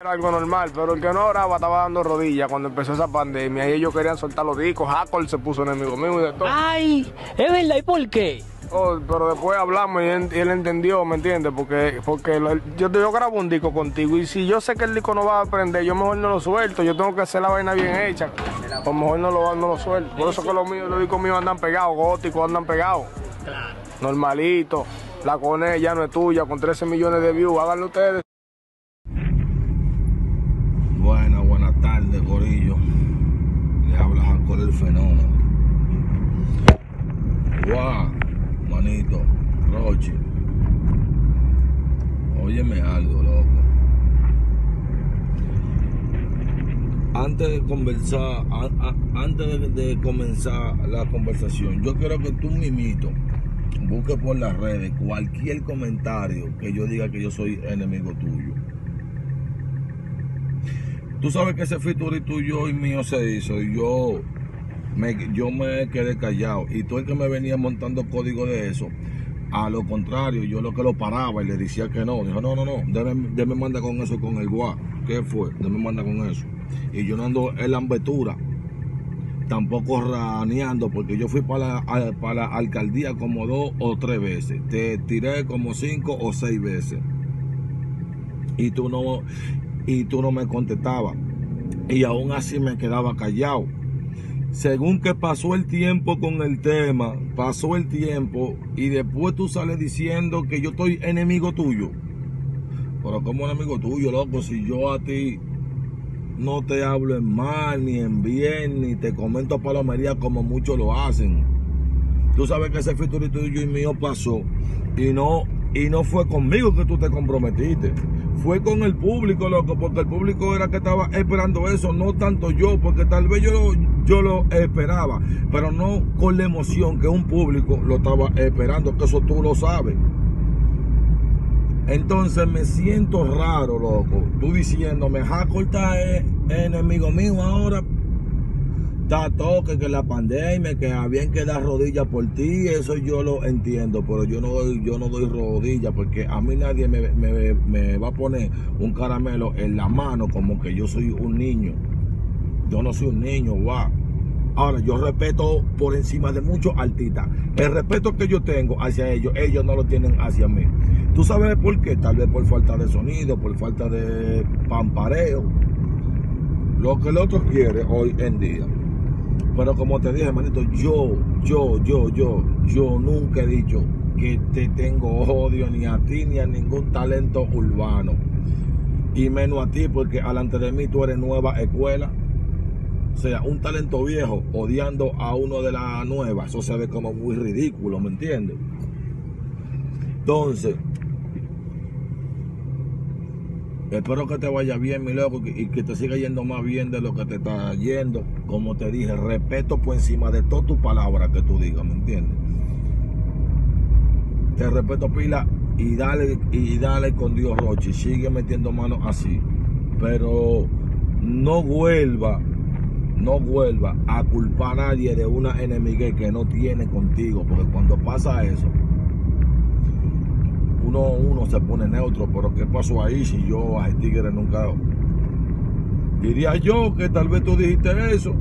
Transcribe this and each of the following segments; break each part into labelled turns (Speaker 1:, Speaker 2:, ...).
Speaker 1: Era algo normal, pero el que no oraba estaba dando rodillas cuando empezó esa pandemia y ellos querían soltar los discos. Hackle se puso enemigo mío y de todo.
Speaker 2: Ay, es verdad, ¿y por qué?
Speaker 1: Oh, pero después hablamos y él, y él entendió, ¿me entiendes? Porque, porque lo- yo, yo grabo un disco contigo y si yo sé que el disco no va a aprender, yo mejor no lo suelto. Yo tengo que hacer la vaina bien hecha. Pues mejor no lo, no lo suelto. Por eso que los míos, los discos míos andan pegados, góticos andan pegados.
Speaker 2: Claro.
Speaker 1: Normalito. La Cone ya no es tuya, con 13 millones de views. Háganlo ustedes.
Speaker 3: Habla Jacob el fenómeno. Guau, manito, Rochi. Óyeme algo, loco. Antes de conversar, antes de, de comenzar la conversación, yo quiero que tú mimito busque por las redes cualquier comentario que yo diga que yo soy enemigo tuyo. Tú sabes que ese featuring tuyo y mío se hizo y yo me, yo me quedé callado. Y tú el que me venía montando código de eso, a lo contrario, yo lo que lo paraba y le decía que no. Dijo, no, no, no, déme, manda con eso, con el guá. ¿Qué fue? Déme manda con eso. Y yo no ando en la ambetura, tampoco raneando, porque yo fui para la, para la alcaldía como dos o tres veces. Te tiré como cinco o seis veces. Y tú no, y tú no me contestabas. Y aún así me quedaba callado. Según que pasó el tiempo con el tema, pasó el tiempo y después tú sales diciendo que yo estoy enemigo tuyo. Pero como enemigo tuyo, loco, si yo a ti no te hablo en mal, ni en bien, ni te comento palomería como muchos lo hacen. Tú sabes que ese featuring tuyo y mío pasó y no, y no fue conmigo que tú te comprometiste. Fue con el público, loco, porque el público era que estaba esperando eso, no tanto yo, porque tal vez yo lo, yo lo esperaba, pero no con la emoción que un público lo estaba esperando, que eso tú lo sabes. Entonces me siento raro, loco. Tú diciéndome, Jaco está es enemigo mío ahora. Está toque que la pandemia, que habían que dar rodillas por ti, eso yo lo entiendo, pero yo no doy, yo no doy rodillas porque a mí nadie me va a poner un caramelo en la mano como que yo soy un niño. Yo no soy un niño, guau. Ahora, yo respeto por encima de muchos artistas. El respeto que yo tengo hacia ellos, ellos no lo tienen hacia mí. ¿Tú sabes por qué? Tal vez por falta de sonido, por falta de pampareo. Lo que el otro quiere hoy en día. Pero como te dije, hermanito, yo, yo, yo, yo, yo nunca he dicho que te tengo odio ni a ti ni a ningún talento urbano. Y menos a ti, porque alante de mí tú eres nueva escuela. O sea, un talento viejo odiando a uno de la nueva, eso se ve como muy ridículo, ¿me entiendes? Entonces, espero que te vaya bien, mi loco, y que te siga yendo más bien de lo que te está yendo. Como te dije, respeto por encima de todas tus palabras que tú digas, ¿me entiendes? Te respeto pila y dale, y dale con Dios, Rochi. Sigue metiendo manos así. Pero no vuelva no vuelva a culpar a nadie de una enemiga que no tiene contigo, porque cuando pasa eso, uno, se pone neutro, pero ¿qué pasó ahí si yo a Tigre nunca... Diría yo que tal vez tú dijiste eso,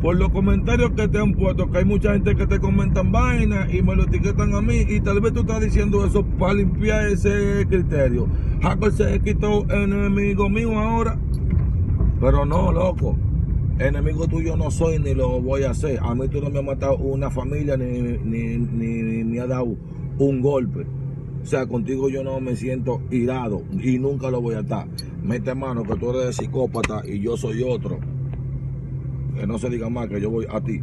Speaker 3: por los comentarios que te han puesto, que hay mucha gente que te comentan vainas y me lo etiquetan a mí, y tal vez tú estás diciendo eso para limpiar ese criterio. Jacob se quitó enemigo mío ahora, pero no, loco. Enemigo tuyo no soy ni lo voy a hacer. A mí tú no me has matado una familia ni, ni, ni, ni me has dado un golpe. O sea, contigo yo no me siento irado y nunca lo voy a estar. Mete mano que tú eres psicópata y yo soy otro. Que no se diga más que yo voy a ti.